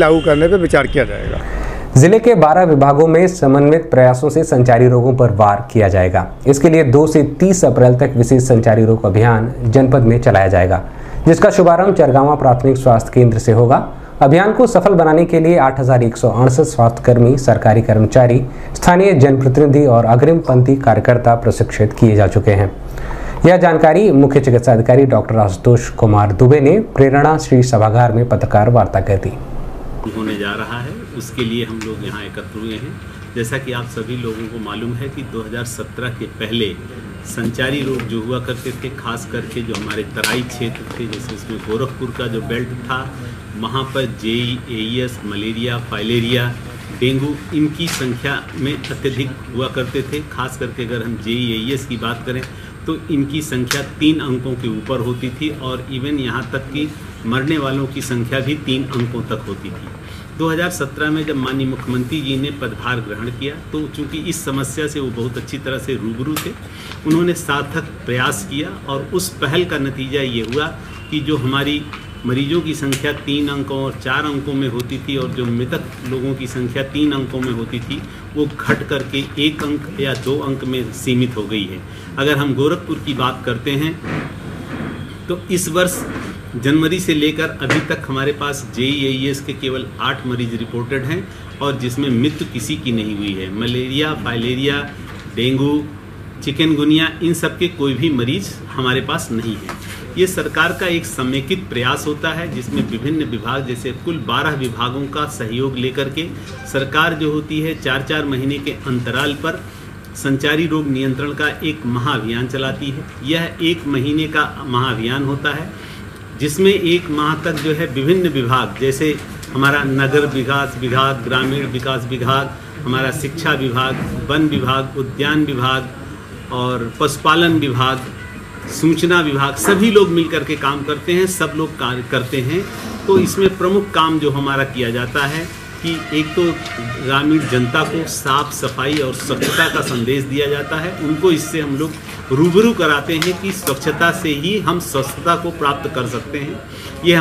लागू करने पर विचार किया जाएगा। ज़िले के 12 विभागों में समन्वित प्रयासों से संचारी रोगों पर वार किया जाएगा। इसके लिए 2 से 30 अप्रैल तक विशेष संचारी रोग अभियान जनपद में चलाया जाएगा, जिसका शुभारंभ चरगावा प्राथमिक स्वास्थ्य केंद्र से होगा। अभियान को सफल बनाने के लिए आठ स्वास्थ्यकर्मी, सरकारी कर्मचारी, स्थानीय जनप्रतिनिधि और अग्रिम पंथी कार्यकर्ता प्रशिक्षित किए जा चुके हैं। यह जानकारी मुख्य चिकित्सा अधिकारी डॉक्टर आशुतोष कुमार दुबे ने प्रेरणा श्री सभागार में पत्रकार वार्ता कर दी। होने जा रहा है। उसके लिए हम लोग यहाँ एकत्र हुए हैं। जैसा कि आप सभी लोगों को मालूम है कि 2017 के पहले संचारी रोग जो हुआ करते थे, खास करके जो हमारे तराई क्षेत्र थे, जैसे उसमें गोरखपुर का जो बेल्ट था, वहाँ पर JE AES malaria, filaria, dengue, इनकी संख्या में अत्यधिक हुआ करते थे। खास करके अगर हम जेई एईएस की बात करें तो इनकी संख्या तीन अंकों के ऊपर होती थी और इवन यहाँ तक कि मरने वालों की संख्या भी तीन अंकों तक होती थी। 2017 में जब माननीय मुख्यमंत्री जी ने पदभार ग्रहण किया तो चूँकि इस समस्या से वो बहुत अच्छी तरह से रूबरू थे, उन्होंने सार्थक प्रयास किया और उस पहल का नतीजा ये हुआ कि जो हमारी मरीजों की संख्या तीन अंकों और चार अंकों में होती थी और जो मृतक लोगों की संख्या तीन अंकों में होती थी, वो घट करके एक अंक या दो अंक में सीमित हो गई है। अगर हम गोरखपुर की बात करते हैं तो इस वर्ष जनवरी से लेकर अभी तक हमारे पास जे के केवल आठ मरीज़ रिपोर्टेड हैं और जिसमें मृत्यु किसी की नहीं हुई है। मलेरिया, फाइलेरिया, डेंगू चिकनगुनिया इन सब के कोई भी मरीज़ हमारे पास नहीं है। ये सरकार का एक समेकित प्रयास होता है, जिसमें विभिन्न विभाग, जैसे कुल 12 विभागों का सहयोग लेकर के सरकार जो होती है चार चार महीने के अंतराल पर संचारी रोग नियंत्रण का एक महाअभियान चलाती है। यह एक महीने का महाअभियान होता है, जिसमें एक माह तक जो है विभिन्न विभाग, जैसे हमारा नगर विकास विभाग, ग्रामीण विकास विभाग, हमारा शिक्षा विभाग, वन विभाग, उद्यान विभाग और पशुपालन विभाग, सूचना विभाग, सभी लोग मिलकर के काम करते हैं, सब लोग कार्य करते हैं। तो इसमें प्रमुख काम जो हमारा किया जाता है कि एक तो ग्रामीण जनता को साफ़ सफ़ाई और स्वच्छता का संदेश दिया जाता है। उनको इससे हम लोग रूबरू कराते हैं कि स्वच्छता से ही हम स्वस्थता को प्राप्त कर सकते हैं। ये